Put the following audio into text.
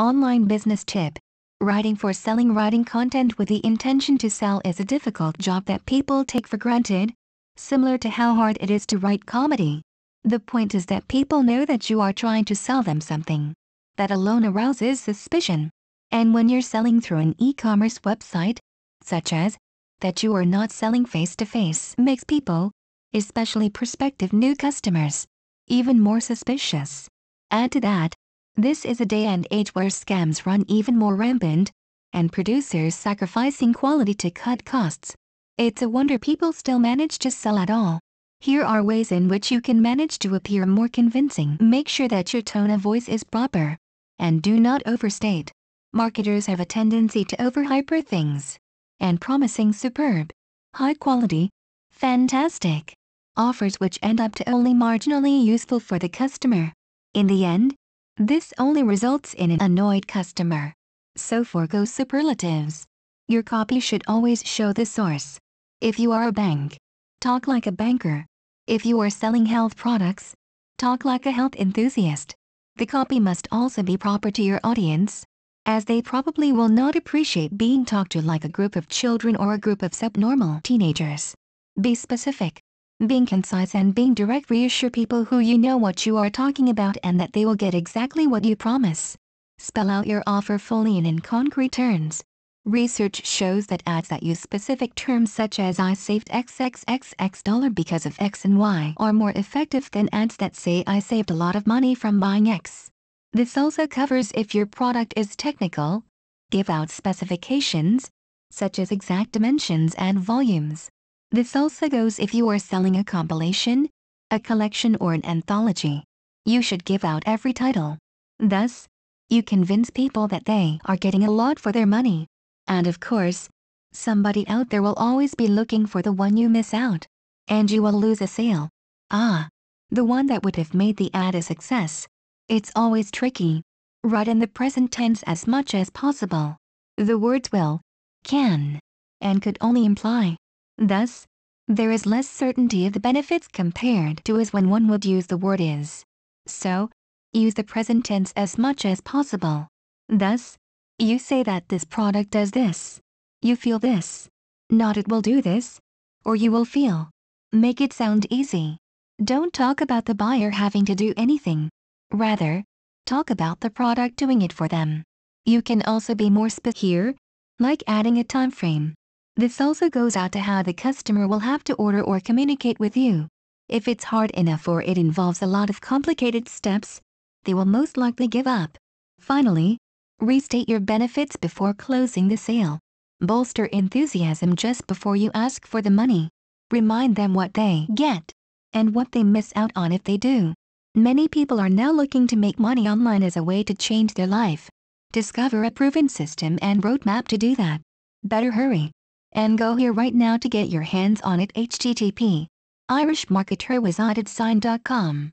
Online business tip. Writing for selling writing content with the intention to sell is a difficult job that people take for granted, similar to how hard it is to write comedy. The point is that people know that you are trying to sell them something. That alone arouses suspicion. And when you're selling through an e-commerce website, such as that you are not selling face-to-face makes people, especially prospective new customers, even more suspicious. Add to that, this is a day and age where scams run even more rampant, and producers sacrificing quality to cut costs. It's a wonder people still manage to sell at all. Here are ways in which you can manage to appear more convincing. Make sure that your tone of voice is proper. And do not overstate. Marketers have a tendency to overhyper things. And promising superb, high quality, fantastic offers which end up to only marginally useful for the customer. In the end, this only results in an annoyed customer. So forego superlatives. Your copy should always show the source. If you are a bank, talk like a banker. If you are selling health products, talk like a health enthusiast. The copy must also be proper to your audience, as they probably will not appreciate being talked to like a group of children or a group of subnormal teenagers. Be specific. Being concise and being direct reassure people who you know what you are talking about and that they will get exactly what you promise. Spell out your offer fully and in concrete terms. Research shows that ads that use specific terms such as I saved XXXX dollar because of X and Y are more effective than ads that say I saved a lot of money from buying X. This also covers if your product is technical. Give out specifications, such as exact dimensions and volumes. This also goes if you are selling a compilation, a collection or an anthology. You should give out every title. Thus, you convince people that they are getting a lot for their money. And of course, somebody out there will always be looking for the one you miss out. And you will lose a sale. Ah, the one that would have made the ad a success. It's always tricky. Write in the present tense as much as possible. The words will, can, and could only imply Thus, there is less certainty of the benefits compared to as when one would use the word is. So, use the present tense as much as possible. Thus, you say that this product does this. You feel this. Not it will do this. Or you will feel. Make it sound easy. Don't talk about the buyer having to do anything. Rather, talk about the product doing it for them. You can also be more specific here, like adding a time frame. This also goes out to how the customer will have to order or communicate with you. If it's hard enough or it involves a lot of complicated steps, they will most likely give up. Finally, restate your benefits before closing the sale. Bolster enthusiasm just before you ask for the money. Remind them what they get and what they miss out on if they do. Many people are now looking to make money online as a way to change their life. Discover a proven system and roadmap to do that. Better hurry. And go here right now to get your hands on it. Http irishmarketerwebsitedesign.com